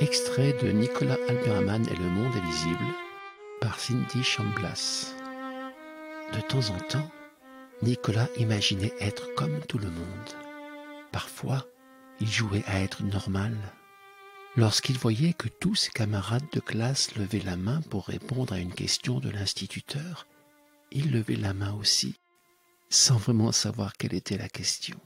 Extrait de Nicolas Alberman et le monde invisible par Cindy Chamblas. De temps en temps, Nicolas imaginait être comme tout le monde. Parfois, il jouait à être normal. Lorsqu'il voyait que tous ses camarades de classe levaient la main pour répondre à une question de l'instituteur, il levait la main aussi, sans vraiment savoir quelle était la question.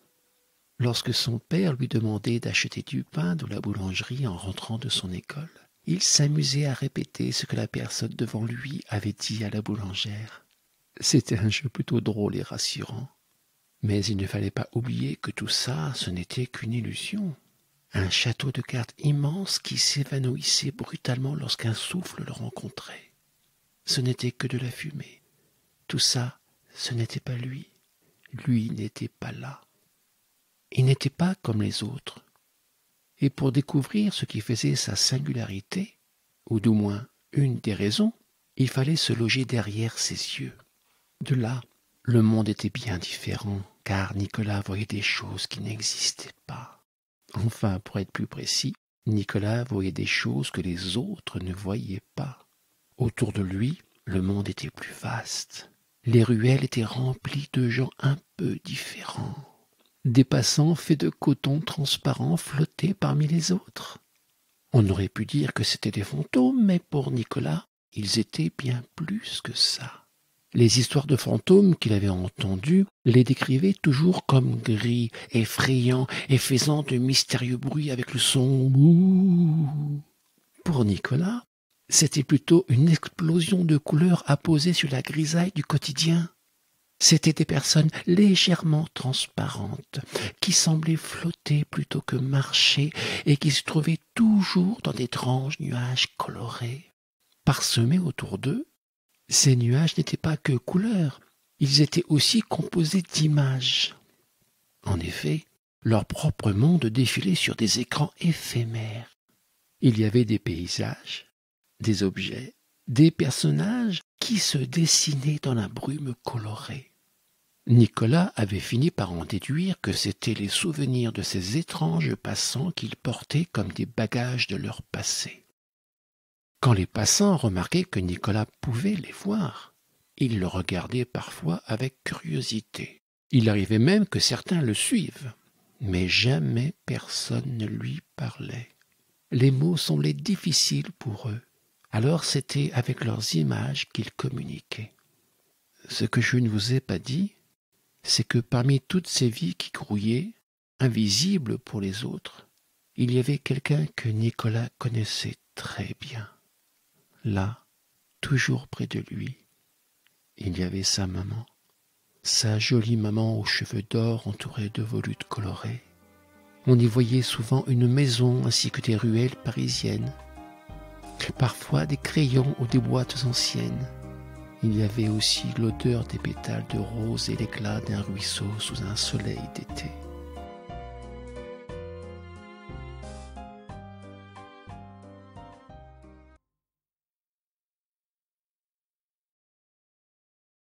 Lorsque son père lui demandait d'acheter du pain de la boulangerie en rentrant de son école, il s'amusait à répéter ce que la personne devant lui avait dit à la boulangère. C'était un jeu plutôt drôle et rassurant. Mais il ne fallait pas oublier que tout ça, ce n'était qu'une illusion. Un château de cartes immense qui s'évanouissait brutalement lorsqu'un souffle le rencontrait. Ce n'était que de la fumée. Tout ça, ce n'était pas lui. Lui n'était pas là. Il n'était pas comme les autres. Et pour découvrir ce qui faisait sa singularité, ou du moins une des raisons, il fallait se loger derrière ses yeux. De là, le monde était bien différent, car Nicolas voyait des choses qui n'existaient pas. Enfin, pour être plus précis, Nicolas voyait des choses que les autres ne voyaient pas. Autour de lui, le monde était plus vaste. Les ruelles étaient remplies de gens un peu différents. Des passants faits de coton transparent flottaient parmi les autres. On aurait pu dire que c'étaient des fantômes, mais pour Nicolas, ils étaient bien plus que ça. Les histoires de fantômes qu'il avait entendues les décrivaient toujours comme gris, effrayants et faisant de mystérieux bruits avec le son ouh. Pour Nicolas, c'était plutôt une explosion de couleurs apposée sur la grisaille du quotidien. C'étaient des personnes légèrement transparentes, qui semblaient flotter plutôt que marcher et qui se trouvaient toujours dans d'étranges nuages colorés. Parsemés autour d'eux, ces nuages n'étaient pas que couleurs, ils étaient aussi composés d'images. En effet, leur propre monde défilait sur des écrans éphémères. Il y avait des paysages, des objets, des personnages qui se dessinaient dans la brume colorée. Nicolas avait fini par en déduire que c'étaient les souvenirs de ces étranges passants qu'ils portaient comme des bagages de leur passé. Quand les passants remarquaient que Nicolas pouvait les voir, ils le regardaient parfois avec curiosité. Il arrivait même que certains le suivent, mais jamais personne ne lui parlait. Les mots semblaient difficiles pour eux, alors c'était avec leurs images qu'ils communiquaient. Ce que je ne vous ai pas dit, c'est que parmi toutes ces vies qui grouillaient, invisibles pour les autres, il y avait quelqu'un que Nicolas connaissait très bien. Là, toujours près de lui, il y avait sa maman, sa jolie maman aux cheveux d'or entourés de volutes colorées. On y voyait souvent une maison ainsi que des ruelles parisiennes, parfois des crayons ou des boîtes anciennes, il y avait aussi l'odeur des pétales de rose et l'éclat d'un ruisseau sous un soleil d'été.